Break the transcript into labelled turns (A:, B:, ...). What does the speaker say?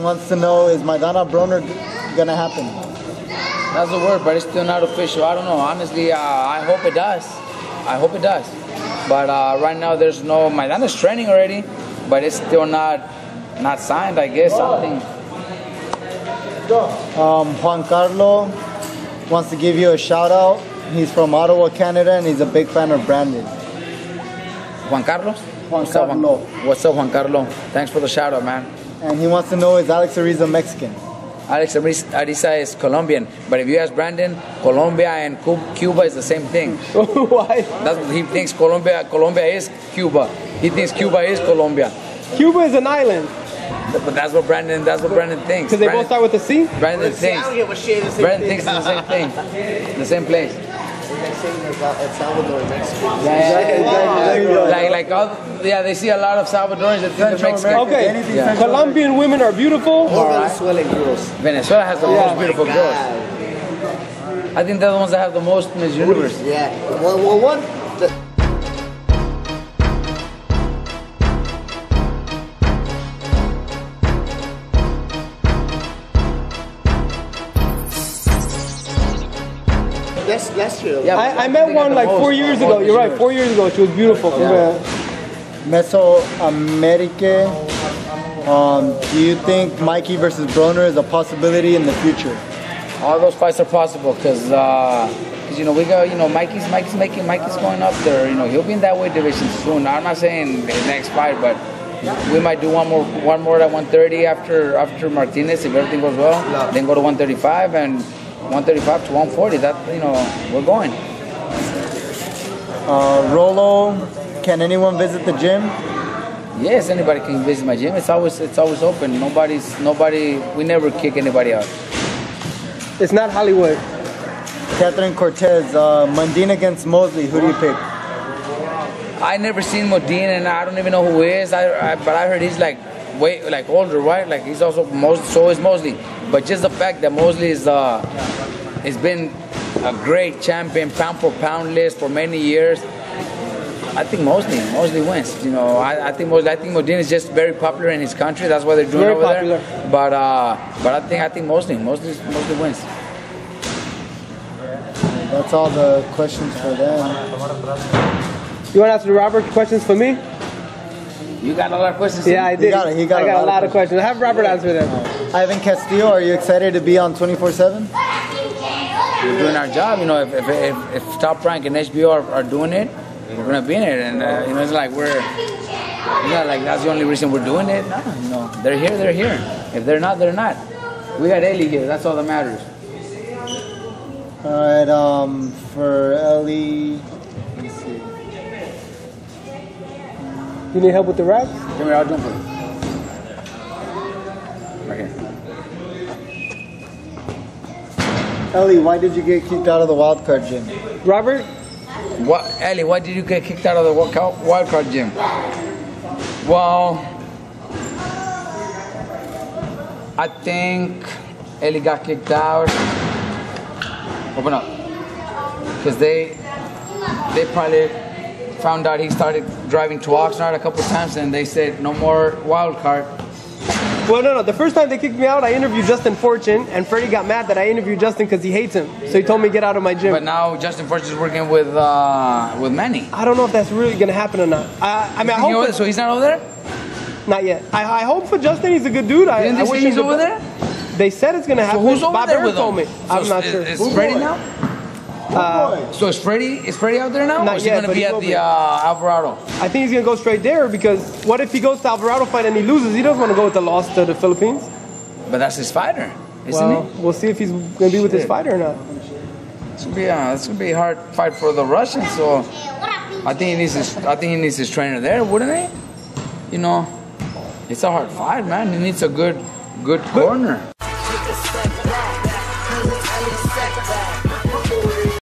A: Wants to know is Maidana Broner gonna happen?
B: That's the word, but it's still not official. I don't know. Honestly, uh, I hope it does. I hope it does. But uh, right now, there's no. Maidana's training already, but it's still not not signed. I guess something.
A: Um, Juan Carlo wants to give you a shout out. He's from Ottawa, Canada, and he's a big fan of Brandon.
B: Juan Carlos.
A: Juan
B: What's up,
A: Carlo.
B: What's up, Juan Carlo? Thanks for the shout out, man.
A: And he wants to know is Alex Ariza Mexican?
B: Alex Ariza is Colombian, but if you ask Brandon, Colombia and Cuba is the same thing.
C: Why?
B: That's what he thinks. Colombia, Colombia is Cuba. He thinks Cuba is Colombia.
C: Cuba is an island
B: But that's what Brandon. That's what Brandon thinks.
C: because they both start with a C.
B: Brandon thinks. Brandon thinks it's the same thing, the same place.
A: There you go.
B: Like, like, all, yeah, they see a lot of Salvadorans that think they're Mexican.
C: Okay,
B: Yeah.
C: Colombian women are beautiful.
B: Venezuela has the
C: Yeah.
B: most beautiful girls. I think they're the ones that have the most Miss Universe.
D: Yeah. Well, well, one. That's that's true.
B: Yeah,
C: I, I met one like four years ago. You're right, four years ago. She was beautiful. Yeah.
A: Mesoamerica. Um, do you think Mikey versus Broner is a possibility in the future?
B: All those fights are possible because, because you know, we go, you know, Mikey's Mikey's making Mikey's going up there. You know, he'll be in that weight division soon. I'm not saying the next fight, but we might do one more one more at 130 after after Martinez if everything goes well. Then go to 135 and 135 to 140. That you know, we're going.
A: Uh, Rolo, can anyone visit the gym?
B: Yes, anybody can visit my gym. It's always it's always open. Nobody's nobody. We never kick anybody out.
C: It's not Hollywood.
A: Catherine Cortez, uh, Mundine against Mosley. Who do you pick?
B: I never seen Modine, and I don't even know who he is. I, I but I heard he's like way like older, right? Like he's also Mosley. So is Mosley. But just the fact that Mosley is uh, has been a great champion, pound for pound list for many years. I think Mosley, Mosley wins. You know, I, I think Mosley, I think Modine is just very popular in his country. That's why they're doing
C: Very
B: over
C: popular.
B: there. But uh, but I think I think Mosley, Mosley, Mosley wins.
A: That's all the questions for them.
C: You want to ask the Robert questions for me?
B: You got a lot of questions.
C: Yeah, I did.
A: got it. He got
C: I
A: a
C: got
A: lot
C: a
A: of
C: lot of questions. Have Robert answer them.
A: Ivan Castillo, are you excited to be on 24 7?
B: we're doing our job. You know, if if, if, if Top Rank and HBO are, are doing it, we're gonna be in it. And uh, you know, it's like we're, you know, like that's the only reason we're doing it. No, you know, they're here, they're here. If they're not, they're not. We got Elie here. That's all that matters.
A: All right, um, for Elie,
C: You need help with the raps?
B: Come here, I'll jump for you. Right here.
A: Elie, why did you get kicked out of the wild card gym?
C: Robert?
B: What, Elie? Why did you get kicked out of the wild card- wild card gym? Well, I think Elie got kicked out. Open up, because they they probably found out he started driving to Oxnard a couple times, and they said no more wild card.
C: Well, no, no. The first time they kicked me out, I interviewed Justin Fortune, and Freddie got mad that I interviewed Justin because he hates him. So he told me to get out of my gym.
B: But now Justin Fortune is working with uh, with Manny.
C: I don't know if that's really gonna happen or not. I, I mean, I hope
B: so he's not over there.
C: not yet. I, I hope for Justin, he's a good dude. I,
B: Didn't
C: I
B: they
C: wish
B: say he's over there?
C: They said it's gonna happen.
B: So who's over
C: Bob
B: there
C: Arum
B: with
C: told
B: him?
C: me.
B: So
C: I'm not
B: is,
C: sure.
B: Is Freddie now? So is Freddie is Freddie out there now?
C: Not
B: or is he gonna be at the
C: be.
B: uh, Alvarado?
C: I think he's gonna go straight there because what if he goes to Alvarado fight and he loses? He doesn't want to go with the loss to the Philippines.
B: But that's his fighter, isn't
C: Well,
B: he?
C: we'll see if he's gonna be with his
B: Shit.
C: fighter or not.
B: It's gonna be uh, it's gonna be a hard fight for the Russians. So I think he needs his I think he needs his trainer there, wouldn't he? You know, it's a hard fight, man. He needs a good good corner.
E: Take a step